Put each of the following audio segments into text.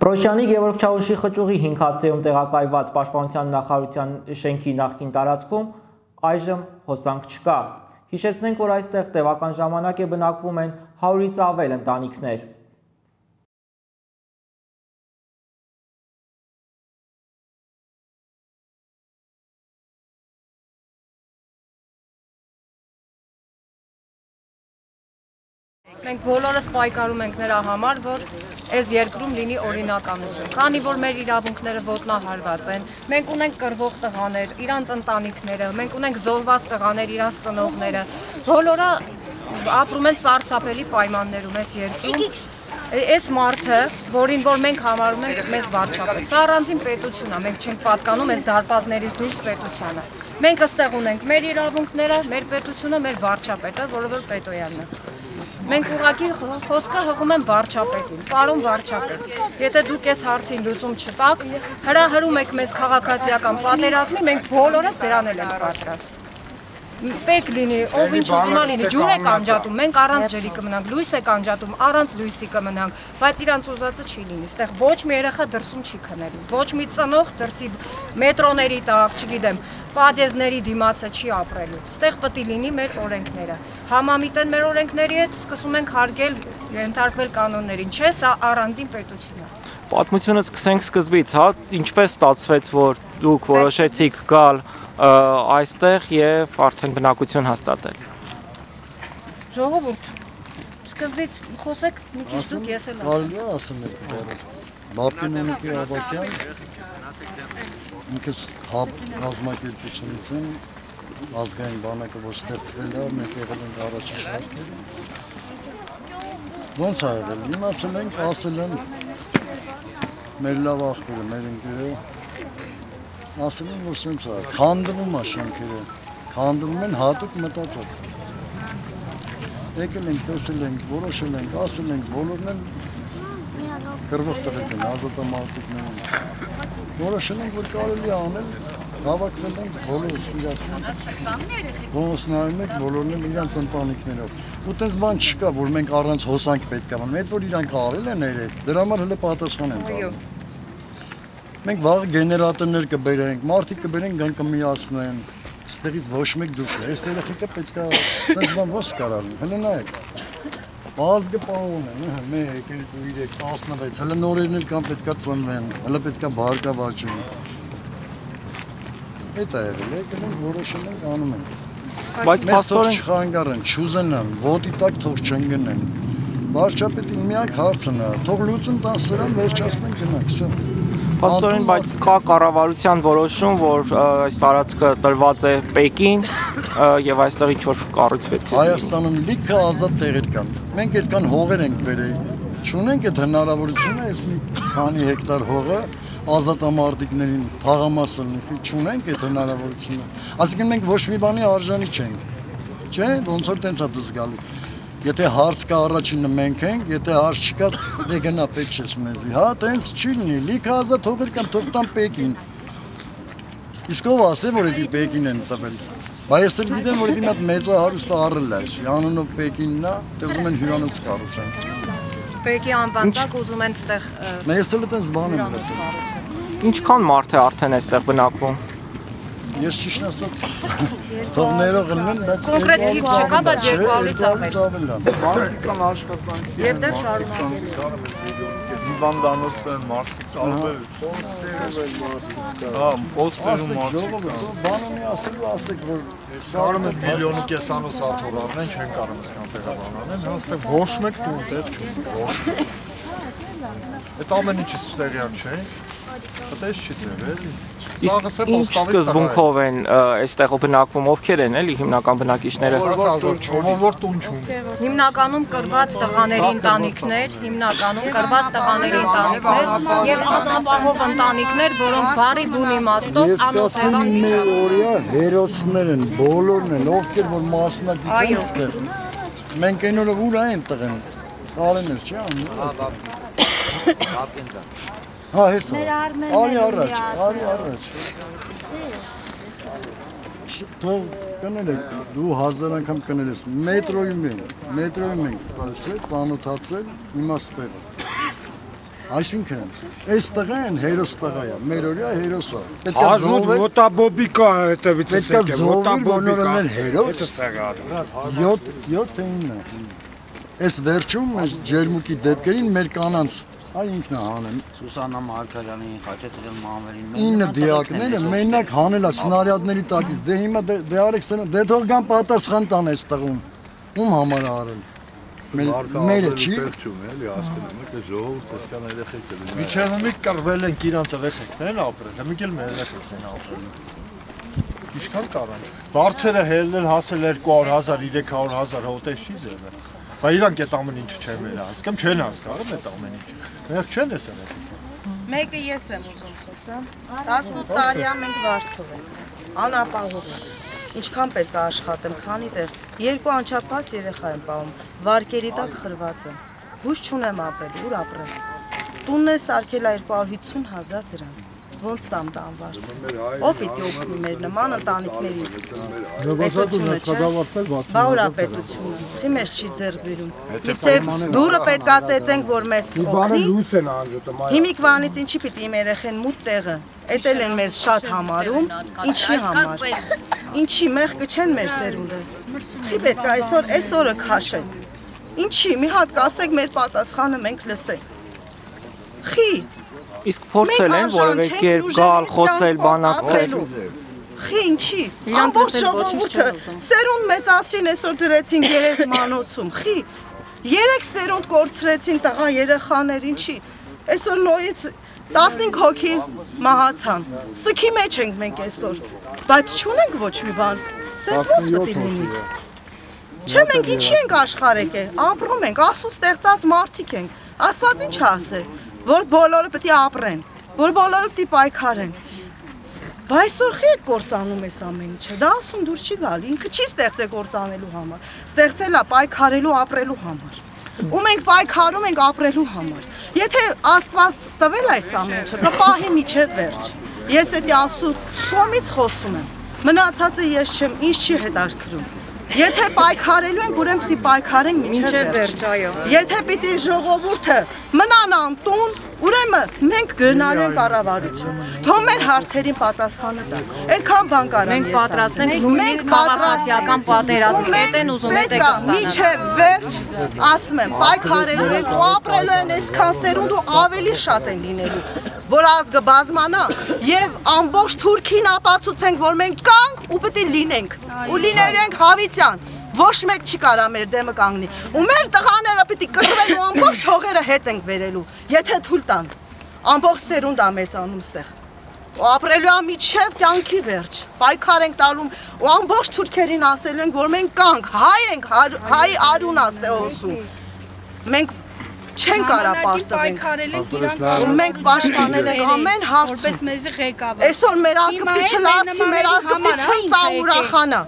Պրոշյանի Գևորգ Չաուշի խճուղի 5 հասցեում տեղակայված Պաշտպանության նախարարության շենքի նախկին տարածքում այժմ հոսանք չկա։ Հիշեցնենք, որ այստեղ տևական ժամանակ է բնակվում են 100-ից ավել ընտանիքներ։ Մենք բոլորս պայքարում ենք նրա համար, որ այս երկրում լինի օրինականություն։ Քանի որ մեր իրավունքները ոտնահարված են, մենք ունենք կրվող տղաներ, իրանց ընտանիքները, մենք ունենք զոհված տղաներ, իրանց ծնողները։ Բոլորը ապրում են սարսափելի պայմաններում այս երկրում։ Այս մարդը, որին որ մենք համարում ենք մեզ վարչապետ, սա առանձին պետություն է, մենք չենք պատկանում այս դարպազներից դուրս պետությանը։ Մենք ըստեղ ունենք մեր իրավունքները, մեր պետությունը, մեր վարչապետը, որը որ Պետոյանն է։ Մենք ուղղակի խոսքը հղում եմ վարչապետին, պարոն վարչապետ։ Եթե դուք այս հարցին լուծում չտաք, հրահրում եք մեզ քաղաքացիական պատերազմի, մենք բոլորս դրան ենք պատրաստ պեք լինի, ով ինչ ուզում է լինի, ջուր է կանջատում, մենք առանց ջրի կմնանք, լույս է կանջատում, առանց լույսի կմնանք, բայց իրանց ուզածը չի լինի։ Այստեղ ոչ մի երեխա դրսում չի քնելու, ոչ մի ծնող դրսի մետրոների տակ, չգիտեմ, պադեզների դիմացը չի ապրելու։ Այստեղ պետք է լինի մեր օրենքները։ Համամիտեն մեր օրենքների հետ սկսում ենք հարգել, ենթարկվել կանոններին, չէ, սա առանձին պետություն է։ Պատմությունը սկսենք սկզբից, հա, ինչպես ստացվեց, որ դուք որոշեցիք գալ այստեղ եւ արդեն բնակություն հաստատել։ Ժողովուրդ, սկզբից խոսեք մի քիչ դուք ես էլ ասեմ։ Կարելի է ասեմ եք բառը։ Բաբկին Մոնիկի Ավակյան ինքս հապ գազམ་ակերպությունից եմ ազգային բանակը ոչ ստեղծվել է, մենք եղել ենք առաջին շարքերը։ Ոնց ա եղել։ Իմացել ենք, ասել են մեր լավ աղբյուրը, մեր ընկերը ասում են, որ սենց է, քանդվում է շենքերը, քանդվում են հատուկ մտածած։ Եկել ենք, տեսել ենք, որոշել ենք, ասել ենք, բոլորն են կրվող տղեկ են, ազատամարտիկներ են։ Որոշել որ կարելի է անել, հավաքվել ենք բոլոր իրացում։ Ոնց նայում եք, բոլորն են իրանց ընտանիքներով։ Ու տես բան չկա, որ մենք առանց հոսանք պետք է անում։ Այդ որ իրանք արել են երեք, դրա համար հələ պատասխան են տալու։ Մենք վաղ գեներատորներ կբերենք, մարդիկ կբերենք գան կմիացնեն։ Ստեղից ոչ մեկ դուշ է։ Այս երեխեքը պետք է տես բան ո՞ս կարալու։ Հələ նայեք։ Ազգը պահում են, հա, 1, 2, 3, 16, հələ նորերն էլ կան պետքա ծնվեն, հələ պետքա բարգավաճեն։ Էդ է եղել, էդ էլ որոշում են անում են։ Բայց պաստորեն չխանգարեն, չուզենան, ոդի տակ թող չեն գնեն։ Վարչապետին միակ հարցն է, թող լուծում տան սրան վերջացնեն գնանք, սա։ Փաստորեն, բայց կա կառավարության որոշում, որ այս տարածքը տրված է Պեկին եւ այստեղ ինչ որ կառույց պետք է։ Հայաստանում լիքը ազատ տեղեր կան։ Մենք այդքան հողեր ենք բերել։ Չունենք այդ հնարավորությունը, այս մի քանի հեկտար հողը ազատամարտիկներին թաղամասը լինի, չունենք այդ հնարավորությունը։ Այսինքն մենք ոչ մի բանի արժանի չենք։ Չէ, ոնց որ տենց է դուս գալու։ Եթե հարց կա առաջինը մենք ենք, եթե հարց չկա, դե գնա պետք չես մեզի։ Հա, տենց չի լինի։ Լիքը ազատ հողեր կան, թող տան Պեկին։ Իսկ ով ասե, որ դա Պեկին են տվել։ Բայց ես էլ գիտեմ, որ դա մեծ հարուստ առել է, անունով Պեկինն է, տեղում են հյուրանոց կառուցան։ Պեկի անվան տակ ուզում են ստեղ Ես էլ այդպես բան եմ լսել։ Ինչքան մարդ է արդեն այստեղ բնակվում։ Ես ճիշտ ասած թող ներող լինեն, բայց կոնկրետ թիվ չկա, բայց 200-ից ավել։ Մարդիկ կան աշխատանքի։ Եվ դեռ շարունակել։ Հիվանդանոցներ, մարդիկ տարբեր փոստերում հա, փոստերում մարդիկ։ Բան ունի ասելու ասեք, որ Կարում է միլիոնի կեսանոց աթոռ առնեն, չեն կարող ասկան տեղաբանանեն, հա, ասեք ոչ մեկ տուն տեղ չունի, ոչ։ Այդ ամեն ինչը ստեղյակ չէ։ Այդպես չի ձև էլի։ Սաղս է ոստավի սկզբունքով են այստեղ բնակվում ովքեր են էլի հիմնական բնակիչները։ Որ տուն չուն։ Հիմնականում կրված տղաների ընտանիքներ, հիմնականում կրված տղաների ընտանիքներ եւ անապահով ընտանիքներ, որոնք բարի բուն իմաստով անօթևան են։ Օրիա հերոսներ են, բոլորն են, ովքեր որ մասնակից են այստեղ։ Մենք այն օրը ուր այն տղեն։ Կարեներ չի անում։ Հա, բապին Կապինդա։ Հա, հեսա։ Մեր արմեն։ Արի առաջ, արի առաջ։ Թող կնել եք, դու հազար անգամ կնել ես, մետրոյում ենք, մետրոյում ենք, բասե, ծանոթացել, հիմա ստեղ։ Այսինքն, այս տղան հերոս տղա է, մեր օրյա հերոս է։ Պետք է զովը մոտաբոբիկա հետևից է եկել, մոտաբոբիկա։ Պետք է զովը մոնորը մեր հերոս։ Էդը սա գա։ 7 7 9 Այս վերջում այս ջերմուկի դեպքերին մեր կանանց այ ինքն է հանել։ Սուսանա Մարկարյանի, Խաչատրյան Մանվերին 9 դիակները մենակ հանել է սնարյադների տակից։ Դե հիմա դե դե արեք սնա, դե թող կան պատասխան տան այս տղուն։ Ում համար է արել։ Մեր մերը չի։ էլի հասկանում եք, ժողովուրդ հասկան երեխեք էլ։ Միջև մի կռվել են իրանց երեխեքն են ապրել, մի էլ մեր երեխեքն են ապրել։ Ինչքան կարան։ Բարձերը հելնել հասել 200.000, 300.000 հոտես չի ձևը։ Բա իրանք այդ ամեն ինչը չեն մեր հասկամ, չեն հասկանում այդ ամեն ինչը։ Մենք չեն լսել այդ։ Մեկը ես եմ ուզում խոսամ։ 18 տարի է մենք վարձով ենք։ Անապահով ենք։ Ինչքան պետք է աշխատեմ, քանի տեղ։ Երկու անչափահաս երեխա եմ պահում։ Վարկերի տակ խրված եմ։ Հույս չունեմ ապրել, ուր ապրեմ։ Տունն է սարքել է 250.000 դրամ։ Ոնց տամ դա անվարձ։ Ո՞վ պիտի օգնի մեր նման ընտանիքներին։ Պետությունը չէ։ Բա ուրա պետությունը։ Խի մեզ չի ձեռք բերում։ Միտեղ դուրը պետքա ծեծենք, որ մեզ Բանը օգնի։ մայր։ Հիմիկվանից ինչի պիտի իմ երեխեն մութ տեղը։ Էտել են մեզ շատ համարում, ինչի համար։ Ինչի մեղքը չեն մեր սերունդը։ Խի պետք է այսօր այսօրը քաշեն։ Ինչի, մի հատ կասեք մեր պատասխանը մենք լսենք։ Խի, Իսկ փորձել են որևէ կերպ գալ, խոսել, բանակցել։ Խի ինչի։ Ամբողջ ժողովուրդը սերունդ մեծացրին այսօր դրեցին գերեզմանոցում։ Խի երեք սերունդ կորցրեցին տղա երեխաներ ինչի։ Այսօր նորից 15 հոգի մահացան։ Սքի մեջ ենք մենք այսօր։ Բայց չունենք ոչ մի բան։ Սենց ո՞նց պետք է լինի։ Չէ մենք ինչի ենք աշխարհ եկե։ Ապրում ենք, ասու ստեղծած մարդիկ ենք։ Աստված ինչ ասե, որ բոլորը պետք է ապրեն, որ բոլորը պետք է պայքարեն։ Բայց այսօր խի եք կործանում ես ամեն ինչը։ Դա ասում դուր չի գալի։ Ինքը չի ստեղծել կործանելու համար։ Ստեղծել է պայքարելու, ապրելու համար։ Ու մենք պայքարում ենք ապրելու համար։ Եթե Աստված տվել այս ամեն ինչը, կպահի միջև վերջ։ Ես էդի ասու կողմից խոսում եմ։ Մնացածը ես չեմ, ինչ չի հետարքրում։ Եթե պայքարելու ենք, ուրեմն պիտի պայքարենք միջև Մինչև վերջ։ այո։ Եթե պիտի ժողովուրդը մնան անտուն, ուրեմն մենք գնալու ենք կառավարություն։ Թող մեր հարցերին պատասխանը տա։ Այդքան բան կարամ Մենք ես պատրաստ ենք նույնիսկ քաղաքացիական մենք հետ են ուզում հետ եք ստանալ։ Միջև վերջ, ասում եմ, պայքարելու ենք ու ապրելու են այսքան սերունդ ու ավելի շատ են լինելու որ ազգը բազմանա եւ ամբողջ Թուրքին ապացուցենք, որ մենք կանք ու պետք է լինենք։ Ու լինելու ենք հավիտյան։ Ոչ մեկ չի կարա մեր դեմը կանգնի։ Ու մեր տղաները պիտի կռվեն ու ամբողջ հողերը հետ ենք վերելու, եթե թույլ տան։ Ամբողջ սերունդ ա մեծանում ստեղ։ Ու ապրելու ա միջև կյանքի վերջ։ Պայքար ենք տալում ու ամբողջ թուրքերին ասելու ենք, որ մենք կանք, հայ ենք, հայ արուն ա ստեղ հոսում։ Մենք չեն կարա Ու մենք պաշտպանել ենք ամեն հարցում։ որպես մեզի ղեկավար։ Այսօր մեր ազգը պիտի էլ չլացի, մեր ազգը պիտի համար, ցնծա այն ուրախանա։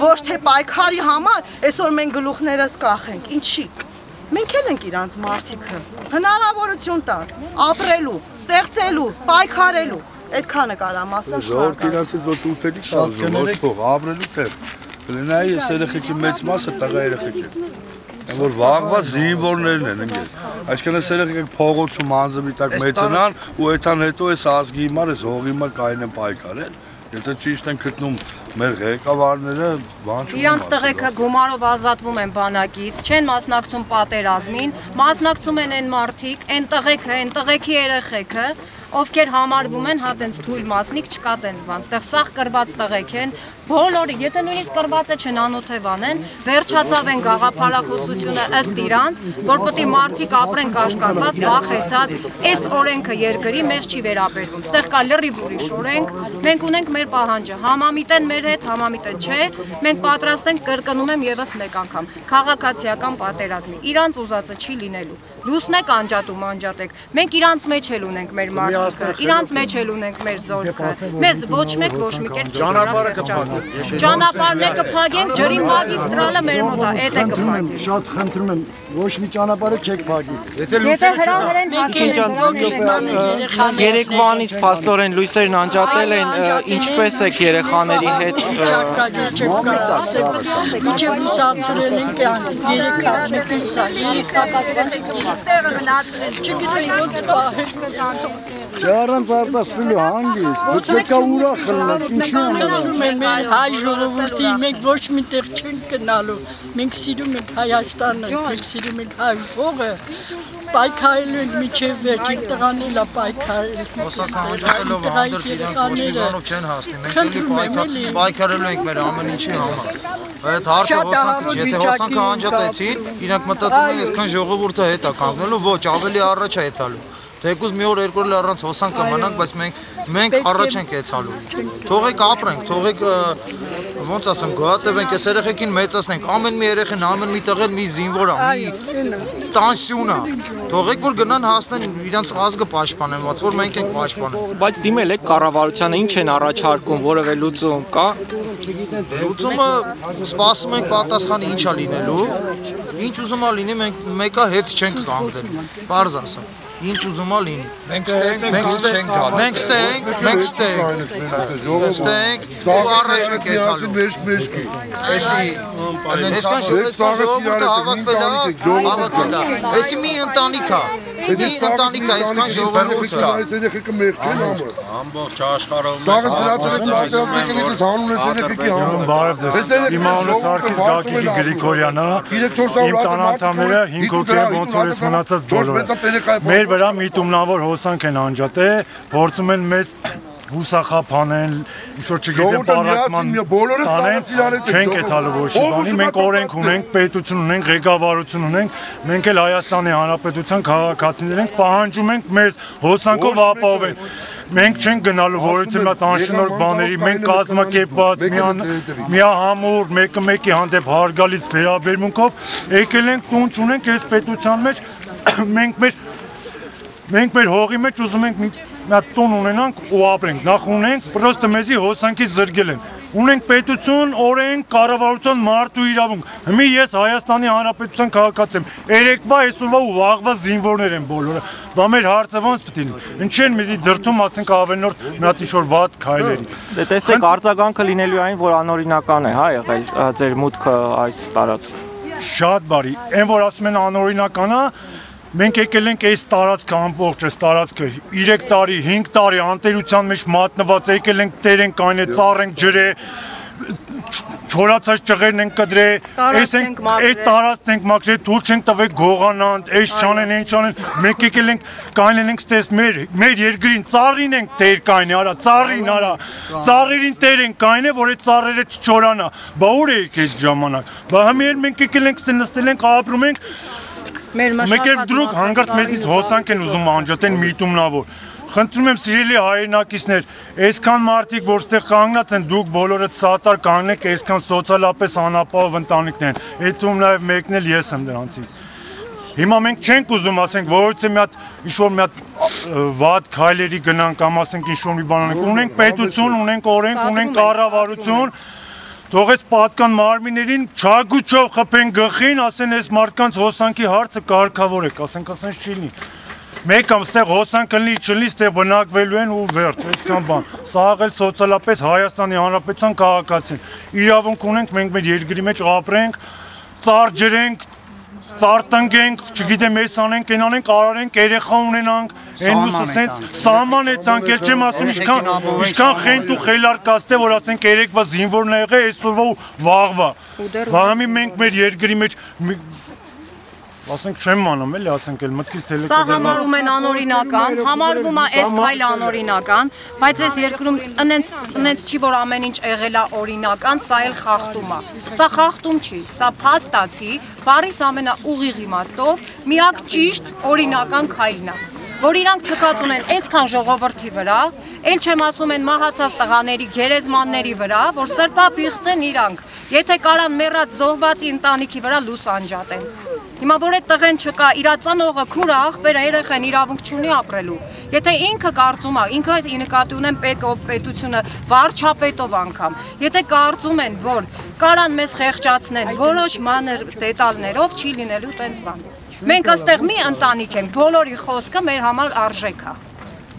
Ոչ թե պայքարի համար, այսօր մենք գլուխներս կախենք։ Ինչի։ Մենք էլ ենք իրանց մարդիկը։ Հնարավորություն տան ապրելու, ստեղծելու, պայքարելու։ Այդքանը կարամ ասեմ Ժողովուրդ շնորհակալ։ իրանց զոտ ուտելի Շատ կներեք։ փող, ապրելու տեղ։ Կլինայի ես երեխեքի մեծ մասը տղա երեխեք են։ որ վաղվա զինվորներն են ընկել։ Այսինքն այս երեխեքը փողոցում անձի տակ մեծանան ու այդան հետո այս ազգի հիմար, այս հողի հիմար կային են պայքարել։ Եթե ճիշտ են գտնում մեր ղեկավարները, բան չունեն։ Իրանց տղեկը գումարով ազատվում են բանակից, չեն մասնակցում պատերազմին, մասնակցում են այն մարդիկ, այն տղեկը, այն տղեկի երեխեքը, ովքեր համարվում են հա տենց թույլ մասնիկ չկա տենց բան։ Ստեղ սաղ կրված տղեկ են, բոլորը, եթե նույնիսկ կրվածը չեն անօթևան են, վերջացավ են գաղափարախոսությունը ըստ իրանց, որ պետք է մարդիկ ապրեն կաշկանդված, վախեցած, այս օրենքը երկրի մեզ չի վերաբերվում։ Ստեղ կա լրիվ ուրիշ օրենք, մենք ունենք մեր պահանջը, համամիտեն մեր հետ, համամիտեն չէ, մենք պատրաստ ենք կրկնում եմ եւս մեկ անգամ, քաղաքացիական պատերազմի։ Իրանց ուզածը չի լինելու։ Լուսնեք անջատում անջատեք։ Մենք իրանց մեջ էլ ունենք մեր մարդիկը, իրանց մեջ էլ ունենք մեր զորքը։ Մեզ ոչ մեկ ոչ մի կերպ չի կարող վերջացնել։ Ճանապարհն է կփակենք, ջրի մագիստրալը մեր մոտ է, այդ է կփակենք։ շատ խնդրում եմ, ոչ մի ճանապարհը չեք փակի։ Եթե հրավեր են փակել, Երեկվանից փաստորեն լույսերն անջատել են, ինչպես եք երեխաների հետ ը, Մինչև ուսացրել են կյանք, երեք քաշնքից սա, երեք Չգիտեմ ոնց պահել։ Չէ առանց արտասվելու հանգիստ, դուք պետք է ուրախ լինեք, ինչու՞ են մեր հայ ժողովրդի, մենք ոչ մի տեղ չենք գնալու։ Մենք սիրում ենք Հայաստանը, մենք սիրում ենք հայ ողը։ Պայքարելու ենք միջև վերջ, իմ տղան էլ է պայքարել։ Հոսականջելով բանով չեն հասնի։ Մենք էլի պայքարելու ենք մեր ամեն ինչի համար։ Այդ հարցը հոսանքը, եթե հոսանքը անջատեցին, իրանք մտածում են այսքան ժողովուրդը հետ է կանգնելու, ոչ, ավելի առաջ է եթալու։ Թեկուզ մի օր երկու օր առանց հոսանքը մնանք, բայց մենք մենք առաջ ենք եթալու։ Թողեք ապրենք, թողեք ոնց ասեմ, գոհատևենք, այս երեխեքին մեծացնենք։ Ամեն մի երեխան, ամեն մի տղեն մի զինվոր է, մի տանսիոն է։ Թողեք որ գնան հասնեն իրանց ազգը պաշտպանեն, ոնց որ մենք ենք պաշտպանել։ բայց դիմել եք կառավարությանը ինչ են առաջարկում, որևէ լուծում կա։ Լուծումը սպասում ենք պատասխանը ինչա լինելու։ Ինչ ուզում ա լինի, մենք մեկը հետ չենք կանգնել։ Պարզ ասա։ Ինչ ուզում ա լինի։ Մենք ստենք, մենք ստենք, մենք ստենք, մենք ստենք։ Ստենք, ու առաջ եք եթալու։ մեջքի։ Էսի, այսքան ժողովուրդը հավաքվել է, հավաքվել է։ Էսի մի ընտանիք է։ Ընտանիք է, այսքան ժողովուրդ է։ Այս երեխեքը մեկ չեն ամը։ Ամբողջ աշխարհում Սաղս դրացել է ծաղկերակից հանուն ես երեխեքի համար։ Բարև ձեզ։ Իմ անունը Սարգիս Գագիկի Գրիգորյանն է։ Իմ տան անդամները 5 հոգի են, ոնց որ ես մնացած բոլորը։ Մեր վրա միտումնավոր հոսանք են անջատել, փորձում են մեզ հուսախապանեն, ինչ որ չգիտեմ, պարակման բոլորը սաղս իրար հետ են, չենք էթալու ոչի Ով բանի, մենք է օրենք ունենք, պետություն ունենք, ղեկավարություն ունենք, մենք էլ Հայաստանի Հանրապետության քաղաքացիներ ենք, պահանջում ենք մեզ հոսանքով ապահովեն։ Մենք չենք գնալու որից մի հատ անշնորհ բաների, մենք կազմակերպված, միան միահամուռ, մեկը մեկի հանդեպ հարգալից վերաբերմունքով եկել ենք տուն չունենք այս պետության մեջ, մենք մեր մենք մեր հողի մեջ ուզում ենք մի հատ տուն ունենանք ու ապրենք։ Նախ ունենք, պրոստը մեզի հոսանքից զրկել են։ Ունենք պետություն, օրենք, կառավարության մարդու իրավունք։ Հիմի ես Հայաստանի Հանրապետության քաղաքացի եմ։ Երեկվա, այսօրվա ու վաղվա զինվորներ են բոլորը։ Բա մեր հարցը ոնց պետք է լինի։ Ինչ են մեզի դրթում, ասենք ավելնորդ մի հատ ինչ-որ վատ քայլերի։ Դե տեսեք, արձագանքը լինելու այն, որ անօրինական է, հա, եղել ձեր մուտքը այս տարածք։ Շատ բարի։ Այն որ ասում են անօրինական է, մենք եկել ենք այս տարածքը ամբողջ այս տարածքը 3 տարի, 5 տարի անտերության մեջ մատնված եկել ենք տերենք կայնե ծառենք ջրե չորացած ճղերն են կդրե, այս են այս տարածքն ենք մաքրե, թույլ չենք տվել գողանան, այս չանեն, այն չանեն, մենք եկել ենք կայնեն ենք ստես մեր մեր երկրին ծառին ենք տեր կայնե, արա, ծառին արա, ծառերին տեր ենք կայնե, որ այդ ծառերը չչորանա։ Բա ուր է եկել ժամանակ։ Բա հիմա մենք եկել ենք ստե նստել ենք, ապրում ենք, Մեկ էլ դրուկ հանգարտ մեզնից հոսանք են ուզում անջատեն միտումնավոր։ Խնդրում եմ սիրելի հայրենակիցներ, այսքան մարդիկ, որ ստեղ կանգնած են, դուք բոլորը սատար կանգնեք, այսքան սոցիալապես անապահով ընտանիքներ են։ Այդում նաև մեկն էլ ես եմ դրանցից։ Հիմա մենք չենք ուզում, ասենք, որովհետեւ մի հատ ինչ որ մի հատ վատ քայլերի գնանք կամ ասենք ինչ որ մի բան անենք։ Ունենք պետություն, ունենք օրենք, ունենք կառավարություն, Թողես պատկան մարմիներին չագուչով խփեն գլխին, ասեն այս մարդկանց հոսանքի հարցը կարգավոր է, ասենք ասեն չի լինի։ Մեկ կամ ստեղ հոսանք լինի, չլինի, ստեղ բնակվելու են ու վերջ, այսքան բան։ Սա աղել սոցիալապես Հայաստանի Հանրապետության քաղաքացին։ Իրավունք ունենք մենք մեր երկրի մեջ ապրենք, ծառ ջրենք, ծառ տնկենք, չգիտեմ, էս անենք, այն անենք, արարենք, երեխա ունենանք, այն ուսը սենց սահման է տանք, էլ չեմ ասում ինչքան ինչքան խենթ ու խելար կաստե, որ ասենք երեկվա զինվորն ա եղել, այսօրվա ու վաղվա։ Բամի մենք մեր երկրի մեջ մի- ասենք չեմ անում էլի, ասենք էլ մտքից Սա թելեկը համարում են անօրինական, համարվում է այս քայլը անօրինական, բայց այս երկրում ընենց ընենց չի որ ամեն ինչ եղել է օրինական, սա էլ խախտում է։ Սա խախտում չի, սա փաստացի, բարիս ամենաուղիղ իմաստով միակ ճիշտ օրինական քայլն է որ իրանք թքած ունեն այսքան ժողովրդի վրա, ել չեմ ասում են մահացած տղաների, գերեզմանների վրա, որ սրբապիղծեն իրանք, եթե կարան մեռած զոհվածի ընտանիքի վրա լույս անջատեն։ Հիմա որ այդ տղեն չկա, իր ծնողը, քուրը, աղբերը, երեխան իրավունք չունի ապրելու։ Եթե ինքը կարծում է, ինքը ի նկատի ունեմ պետով պետությունը, վարչապետով անգամ, եթե կարծում են, որ կարան մեզ խեղճացնեն որոշ մանր դետալներով, չի լինելու տենց բան։ Մենք ըստեղ մի ընտանիք ենք, բոլորի խոսքը մեր համար արժեք է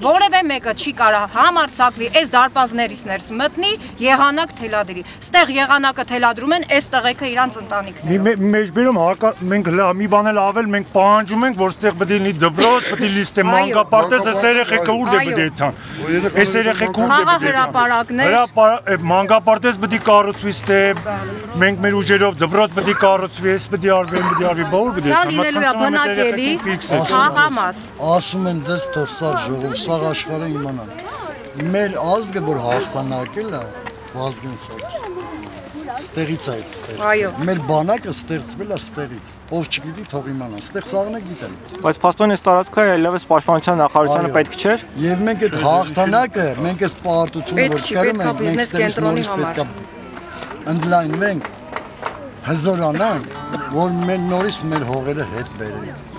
որևէ մեկը չի կարա համարցակվի այս դարպազներից ներս մտնի, եղանակ թելադրի։ Ստեղ եղանակը թելադրում են այս տղեկը իրանց ընտանիքներով։ Մի մեջբերում հակա մենք մի բան էլ ավել մենք պահանջում ենք որ ստեղ պետք է լինի դբրոց, պետք է լիստե մանկապարտեզ, այս երեխեքը ուր դե պետք է տան։ Այս երեխեքը ուր դե պետք է տան։ հրապարակներ։ Հրապարակ մանկապարտեզ պետք է կառուցվի ստե մենք մեր ուժերով դբրոց պետք է կառուցվի, այս պետք է արվի, պետք է արվի, բա ուր պետք է Սա տան։ լինելու է բնակելի խաղամաս։ Ասում են ձեզ թող սա ժողով, սա աշխարհը իմանան։ Մեր ազգը որ հաղթանակել է, Վազգեն Սարգսյանը։ Ստեղից է այդ ստեղծել։ Այո։ Մեր բանակը ստեղծվել է ստեղից։ Ով չգիտի, թող իմանա։ Ստեղ սաղն է գիտեն։ Բայց փաստորեն այս տարածքը այլևս պաշտպանության նախարարությանը պետք չէր։ Եվ մենք այդ հաղթանակը, մենք այս պարտությունը որ կրում ենք, մենք ստեղից նորից պետք է ընդլայնվենք, հզորանանք, որ մենք նորից մեր հողերը հետ բերենք։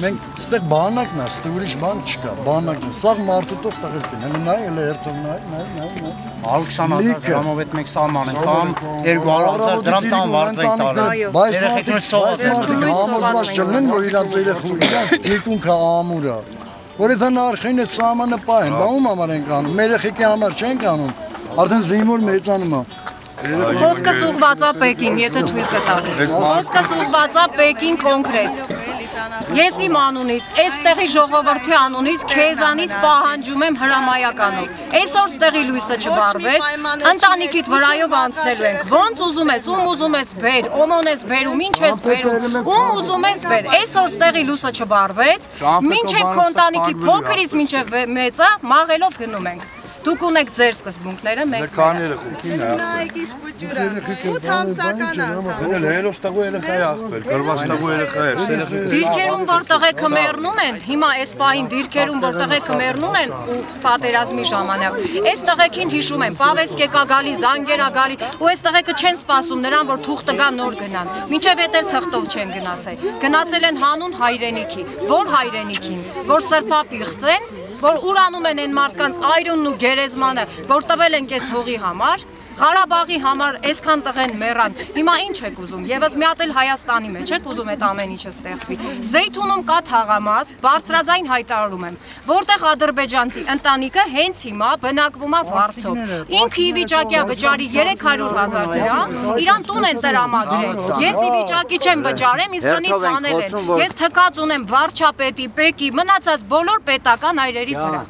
Մենք ստեղ բանակն է, ստեղ ուրիշ բան չկա, բանակն է։ Սա մարդու տող տղերք են, հələ նայ, հələ հերթով նայ, նայ, նայ, նայ։ 120 Լիքը։ դրամով այդ մեկ սալման են տամ 200 դրամ տամ վարձ են տալու Բայց Երեխեքն մարդիկ, սոված բայց են մարդիկ համոզված չլինեն, որ իրանց երեխու իրանց եկունքը ամուր է։ Որ եթե նախին այդ սահմանը պահեն, բա ում համար են կանում։ Մեր երեխեքի համար չեն կանում։ Արդեն զինվոր մեծանում է։ Խոսքս ուղղված է Պեկին, եթե թույլ կտաք։ Խոսքս ուղղված է Պեկին կոնկրետ։ Ես իմ անունից, այստեղի ժողովրդի անունից քեզանից պահանջում եմ հրամայականով։ Այսօր ստեղի լույսը չբարվեց, ընտանիքիդ վրայով անցնելու ենք։ Ոնց ուզում ես, ում ուզում ես բեր, օմոն ես բերում, ինչ ես բերում, ում ուզում ես բեր։ Այսօր ստեղի լույսը չբարվեց, մինչև քո ընտանիքի փոքրից մինչև մեծա մաղելով գնում ենք։ Դուք ունեք ձեր սկզբունքները, մեկ Քան երեխեքին է։ Նայեք ինչ փճուրա։ 8 ամսական անգամ։ Դեն հերոս տղու երեխա է ախպեր, գրված տղու երեխա է, երեխեքը։ Դիրքերում որ տղեկը մեռնում են, հիմա այս պահին դիրքերում որ տղեկը մեռնում են ու պատերազմի ժամանակ, այս տղեկին հիշում են, պավեսկ եկա գալի, զանգեր ա գալի, ու այս տղեկը չեն սպասում նրան, որ թուղթը գա նոր գնան։ Մինչև էդ էլ թղթով չեն գնացել։ Գնացել են հանուն հայրենիքի։ Որ հայրենիքին, որ սրբապիղծ են, որ ուրանում են այն մարդկանց այրունն ու գերեզմանը, որ տվել են կես հողի համար, Ղարաբաղի համար այսքան տղեն մեռան։ Հիմա ինչ եք ուզում։ Եվս մի հատ էլ Հայաստանի մեջ եք ուզում այդ ամեն ինչը ստեղծվի։ Զեյթունում կա թաղամաս, բարձրաձայն հայտարարում եմ, որտեղ ադրբեջանցի ընտանիքը հենց հիմա բնակվում է Վարչով։ Ինքը ի վիճակի է վճարի 300.000 դրամ, իրան տուն են տրամադրել։ Ես ի վիճակի չեմ վճարեմ, ինձ տնից հանել են։ Ես թքած ունեմ վարչապետի, պեկի, մնացած բոլոր պետական այրերի վրա։